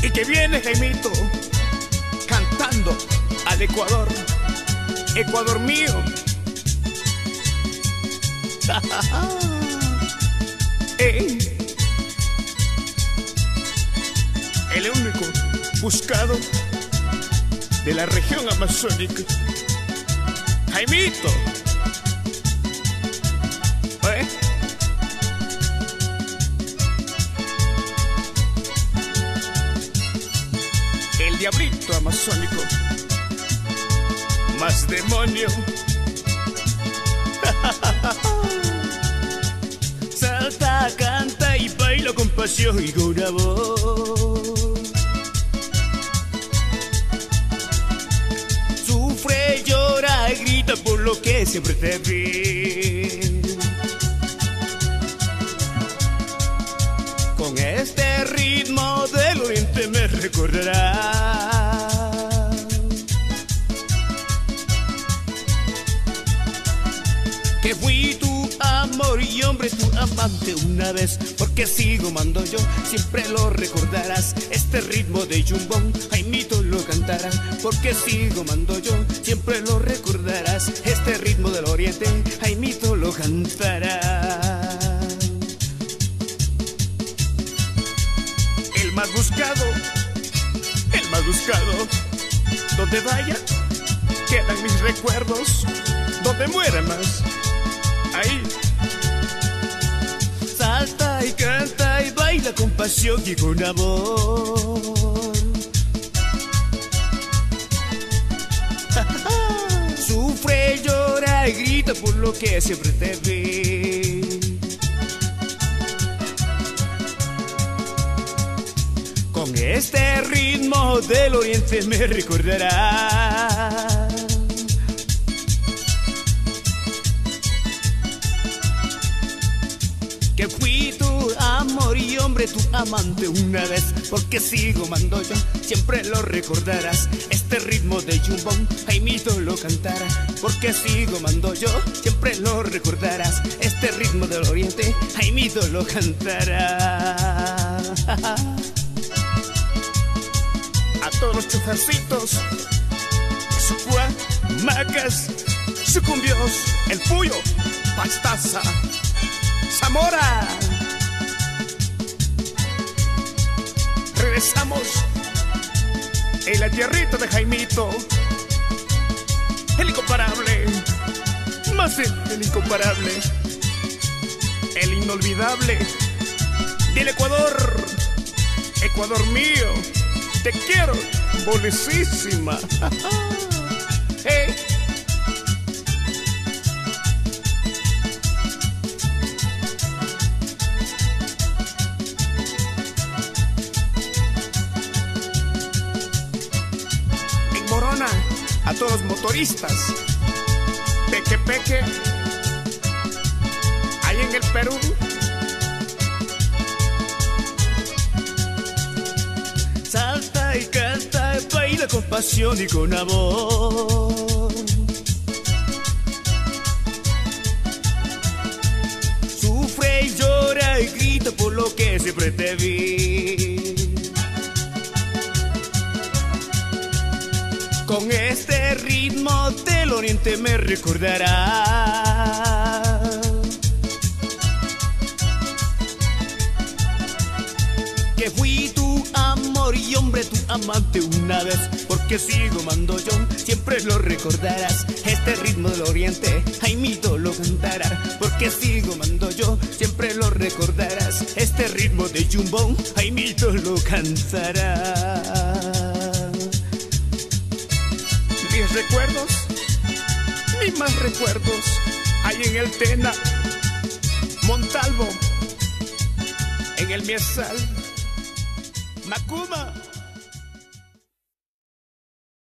que viene Jaimito cantando al Ecuador, Ecuador mío. Eh. El único buscado de la región amazónica. Jaimito. Diablito amazónico. Más demonio. Salta, canta y baila con pasión y con amor. Sufre, llora y grita por lo que siempre te vi. Con este ritmo del oriente me recordarás. que fui tu amor y hombre, tu amante una vez, porque sigo mando yo, siempre lo recordarás. Este ritmo de Jumbón, Jaimito lo cantará, porque sigo mando yo, siempre lo recordarás. Este ritmo del oriente, Jaimito lo cantará. El más buscado, más buscado, donde vaya, quedan mis recuerdos, donde muera más ahí. Salta y canta y baila con pasión y con amor. Sufre, llora y grita por lo que siempre te vi. Este ritmo del oriente me recordarás. que fui tu amor y hombre, tu amante una vez, porque sigo mando yo, siempre lo recordarás. Este ritmo de Jumbón, Jaimito lo cantará, porque sigo mando yo, siempre lo recordarás. Este ritmo del oriente, Jaimito lo cantará. Chofercitos, Sucua, Macas, Sucumbios, El Puyo, Pastaza. Zamora. Regresamos en la tierrita de Jaimito. El incomparable. Más el incomparable. El inolvidable. Del Ecuador. Ecuador mío. Te quiero. Bolecísima. hey. Morona, a todos los motoristas. Peque Peque, ahí en el Perú. Y con amor. Sufre y llora y grita por lo que siempre te vi. Con este ritmo del oriente me recordará. Que fui y hombre, tu amante una vez, porque sigo mando yo, siempre lo recordarás. Este ritmo del oriente, Jaimito lo cantará, porque sigo mando yo, siempre lo recordarás. Este ritmo de Jumbón, Jaimito lo cantará. mis recuerdos, mis más recuerdos, hay en el Tena, Montalvo, en el Miesal, Nakuma.